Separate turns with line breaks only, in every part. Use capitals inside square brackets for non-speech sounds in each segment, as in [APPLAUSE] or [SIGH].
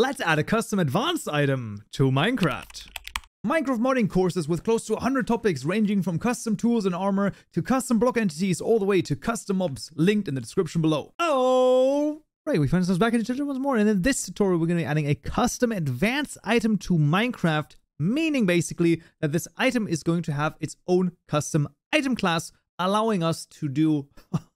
Let's add a custom advanced item to Minecraft. Minecraft modding courses with close to 100 topics ranging from custom tools and armor to custom block entities all the way to custom mobs linked in the description below. Oh! Right, we find ourselves back in the tutorial once more and in this tutorial we're going to be adding a custom advanced item to Minecraft meaning basically that this item is going to have its own custom item class allowing us to do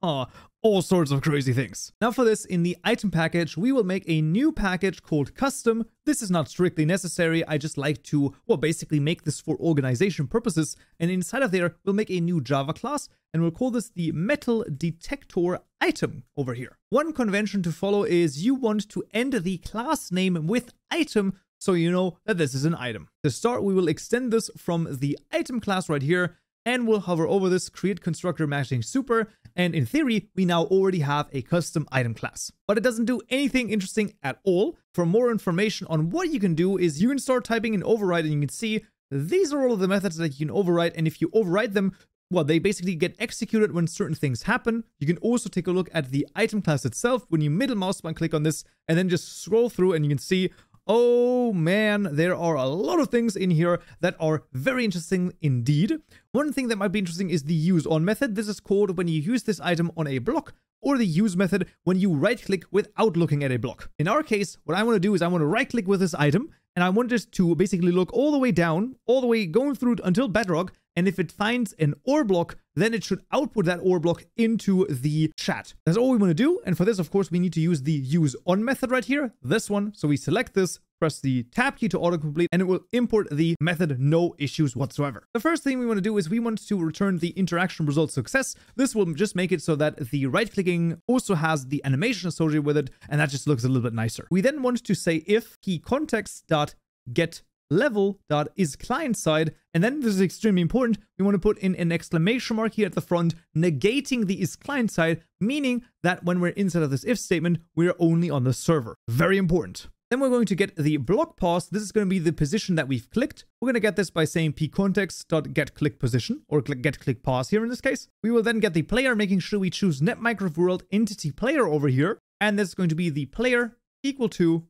[LAUGHS] all sorts of crazy things. Now for this, in the item package, we will make a new package called custom. This is not strictly necessary. I just like to, well, basically make this for organization purposes. And inside of there, we'll make a new Java class and we'll call this the metal detector item over here. One convention to follow is you want to end the class name with item so you know that this is an item. To start, we will extend this from the item class right here and we'll hover over this create constructor matching super and in theory we now already have a custom item class. But it doesn't do anything interesting at all. For more information on what you can do is you can start typing in override and you can see these are all of the methods that you can override. And if you override them well they basically get executed when certain things happen. You can also take a look at the item class itself when you middle mouse button click on this and then just scroll through and you can see Oh man, there are a lot of things in here that are very interesting indeed. One thing that might be interesting is the use on method. This is called when you use this item on a block or the use method when you right click without looking at a block. In our case, what I want to do is I want to right click with this item and I want it to basically look all the way down, all the way going through until bedrock and if it finds an ore block, then it should output that ore block into the chat. That's all we want to do. And for this, of course, we need to use the use on method right here, this one. So we select this, press the tab key to autocomplete, and it will import the method no issues whatsoever. The first thing we want to do is we want to return the interaction result success. This will just make it so that the right clicking also has the animation associated with it, and that just looks a little bit nicer. We then want to say if p context dot get level dot is client side. And then this is extremely important. We want to put in an exclamation mark here at the front negating the is client side meaning that when we're inside of this if statement we're only on the server. Very important. Then we're going to get the block pos this is going to be the position that we've clicked. We're going to get this by saying p context dot get click position or get click pos here in this case. We will then get the player making sure we choose netminecraft world entity player over here. And this is going to be the player equal to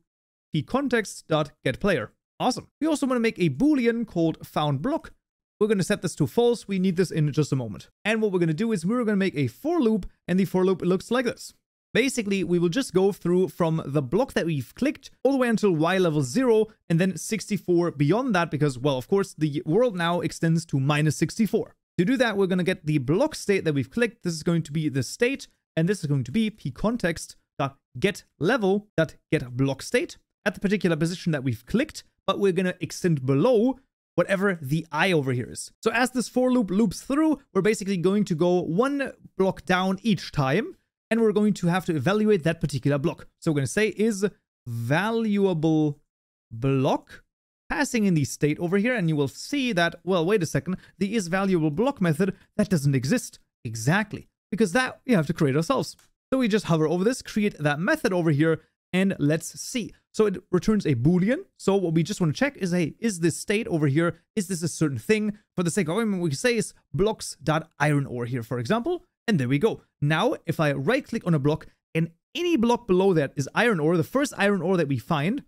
p Awesome. We also want to make a boolean called found block. We're going to set this to false. We need this in just a moment. And what we're going to do is we're going to make a for loop and the for loop looks like this. Basically, we will just go through from the block that we've clicked all the way until y level 0 and then 64 beyond that because, well, of course, the world now extends to minus 64. To do that, we're going to get the block state that we've clicked. This is going to be the state, and this is going to be pcontext.getLevel.getBlockState at the particular position that we've clicked but we're going to extend below whatever the i over here is. So as this for loop loops through, we're basically going to go one block down each time, and we're going to have to evaluate that particular block. So we're going to say is valuable block passing in the state over here, and you will see that, well, wait a second, the is valuable block method, that doesn't exist. Exactly, because that we have to create ourselves. So we just hover over this, create that method over here, and let's see. So it returns a boolean. So what we just want to check is, hey, is this state over here, is this a certain thing? For the sake of argument, we say is blocks.iron ore here, for example. And there we go. Now, if I right click on a block and any block below that is iron ore, the first iron ore that we find,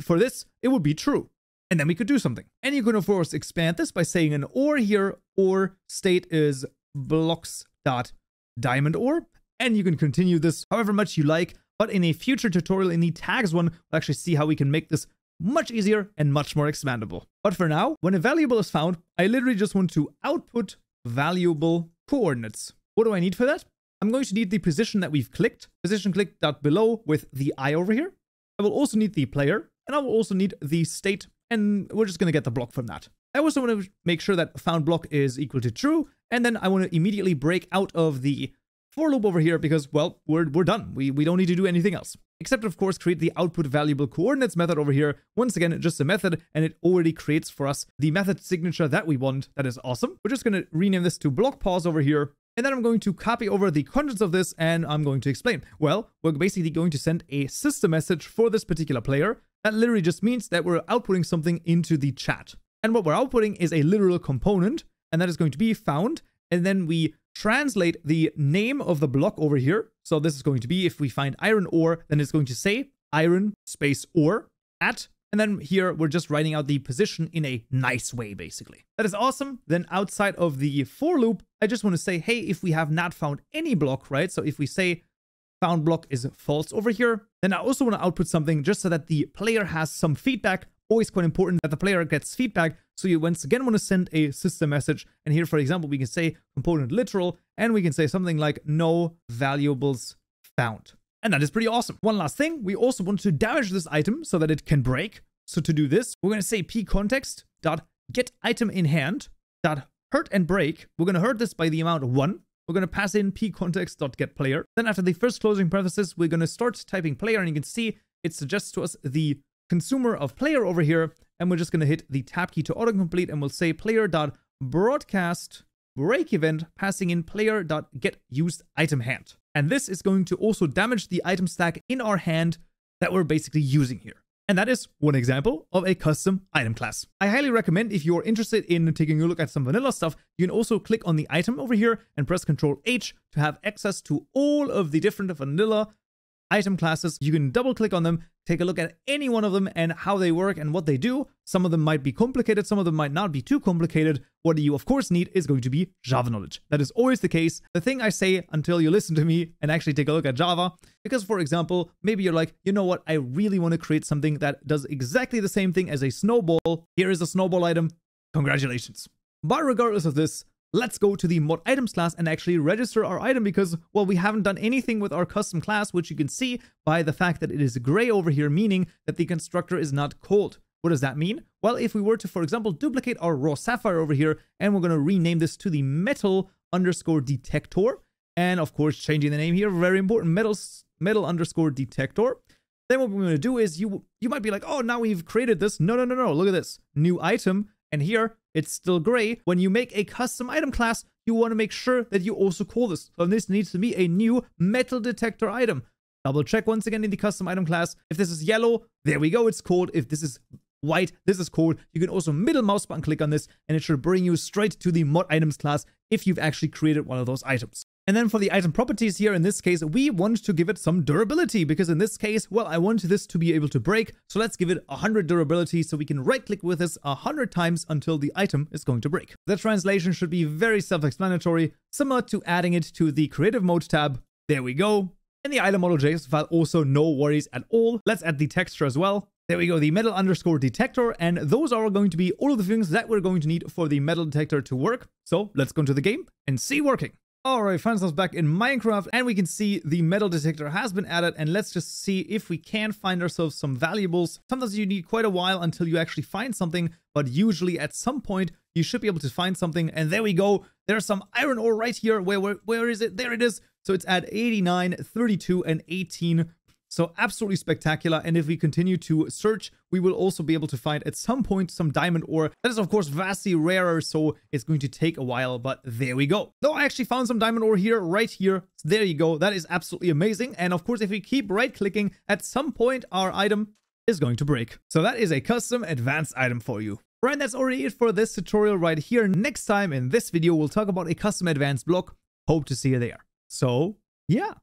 for this, it would be true. And then we could do something. And you can, of course, expand this by saying an ore here, or state is blocks.diamond ore. And you can continue this however much you like. But in a future tutorial in the tags one, we'll actually see how we can make this much easier and much more expandable. But for now, when a valuable is found, I literally just want to output valuable coordinates. What do I need for that? I'm going to need the position that we've clicked, position clicked dot below with the i over here. I will also need the player, and I will also need the state, and we're just going to get the block from that. I also want to make sure that found block is equal to true, and then I want to immediately break out of the for loop over here because, well, we're, we're done. We, we don't need to do anything else. Except, of course, create the output valuable coordinates method over here. Once again, just a method, and it already creates for us the method signature that we want. That is awesome. We're just going to rename this to block pos over here. And then I'm going to copy over the contents of this and I'm going to explain. Well, we're basically going to send a system message for this particular player. That literally just means that we're outputting something into the chat. And what we're outputting is a literal component, and that is going to be found. And then we translate the name of the block over here. So this is going to be, if we find iron ore, then it's going to say iron space ore. at and then here we're just writing out the position in a nice way, basically. That is awesome. Then outside of the for loop, I just want to say, hey, if we have not found any block, right? So if we say found block is false over here, then I also want to output something just so that the player has some feedback. Always quite important that the player gets feedback. So you once again want to send a system message. And here, for example, we can say component literal, and we can say something like no valuables found. And that is pretty awesome. One last thing, we also want to damage this item so that it can break. So to do this, we're going to say p context dot get item in hand dot hurt and break. We're going to hurt this by the amount one. We're going to pass in p context dot get player. Then after the first closing parenthesis, we're going to start typing player and you can see it suggests to us the consumer of player over here. And we're just going to hit the tab key to autocomplete and we'll say player dot broadcast break event passing in player dot get used item hand. And this is going to also damage the item stack in our hand that we're basically using here. And that is one example of a custom item class. I highly recommend if you're interested in taking a look at some vanilla stuff, you can also click on the item over here and press Ctrl H to have access to all of the different vanilla item classes. You can double click on them, take a look at any one of them and how they work and what they do. Some of them might be complicated, some of them might not be too complicated. What you of course need is going to be Java knowledge. That is always the case. The thing I say until you listen to me and actually take a look at Java, because for example, maybe you're like, you know what, I really want to create something that does exactly the same thing as a snowball. Here is a snowball item. Congratulations. But regardless of this, let's go to the mod items class and actually register our item because, well, we haven't done anything with our custom class, which you can see by the fact that it is gray over here, meaning that the constructor is not called. What does that mean? Well, if we were to, for example, duplicate our raw sapphire over here, and we're going to rename this to the metal underscore detector, and of course, changing the name here, very important, metal, metal underscore detector. Then what we're going to do is you you might be like, oh, now we've created this. No, no, no, no. Look at this. New item. And here, it's still gray. When you make a custom item class, you want to make sure that you also call this. So this needs to be a new metal detector item. Double check once again in the custom item class. If this is yellow, there we go, it's called. If this is white, this is called. You can also middle mouse button click on this and it should bring you straight to the mod items class if you've actually created one of those items. And then for the item properties here, in this case, we want to give it some durability because in this case, well, I want this to be able to break. So let's give it 100 durability so we can right click with this 100 times until the item is going to break. The translation should be very self-explanatory, similar to adding it to the creative mode tab. There we go. In the item model JSON file, also no worries at all. Let's add the texture as well. There we go, the metal underscore detector, and those are going to be all of the things that we're going to need for the metal detector to work. So let's go into the game and see working. Alright, ourselves back in Minecraft and we can see the metal detector has been added and let's just see if we can find ourselves some valuables. Sometimes you need quite a while until you actually find something, but usually at some point you should be able to find something and there we go. There's some iron ore right here. Where, where, where is it? There it is. So it's at 89, 32, and 18 so absolutely spectacular. And if we continue to search, we will also be able to find at some point some diamond ore. That is of course vastly rarer, so it's going to take a while, but there we go. No, I actually found some diamond ore here, right here. There you go. That is absolutely amazing. And of course, if we keep right clicking, at some point our item is going to break. So that is a custom advanced item for you. Right, that's already it for this tutorial right here. Next time in this video, we'll talk about a custom advanced block. Hope to see you there. So, yeah.